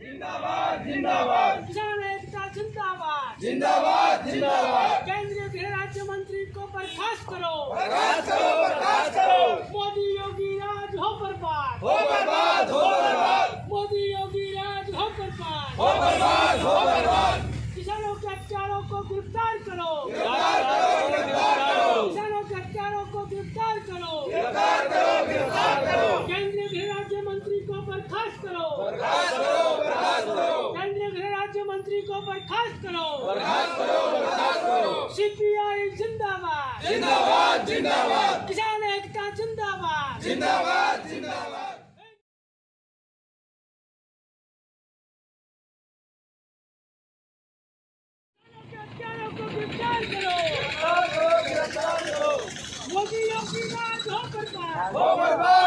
जिंदाबाद जिंदाबाद। किसान एकता जिंदाबाद। जिंदाबाद जिंदाबाद। केंद्रीय गृह राज्य मंत्री को बर्खास्त करो। बर्खास्त करो बर्खास्त करो। मोदी योगी राज हो बर्बाद। हो बर्बाद हो बर्बाद। मोदी योगी राज हो बर्बाद। हो बर्बाद हो बर्बाद। किसानों के हत्यारों को गिरफ़्तार करो। गिरफ़्तार करो गिरफ़्तार करो। किसानों के हत्यारों को गिरफ़्तार करो गिरफ़्तार करो। गिरफ़्तार करो केंद्रीय गृह राज्य मंत्री को बर्खास्त करो बर्खास्त करो बर्खास्त करो केंद्रीय गृह राज्य मंत्री को बर्खास्त करो। बर्खास्त करो बर्खास्त करो। सीपीआई जिंदाबाद। जिंदाबाद जिंदाबाद। किसान एकता जिंदाबाद। जिंदाबाद जिंदाबाद। मोदी योगी राज हो बर्बाद। हो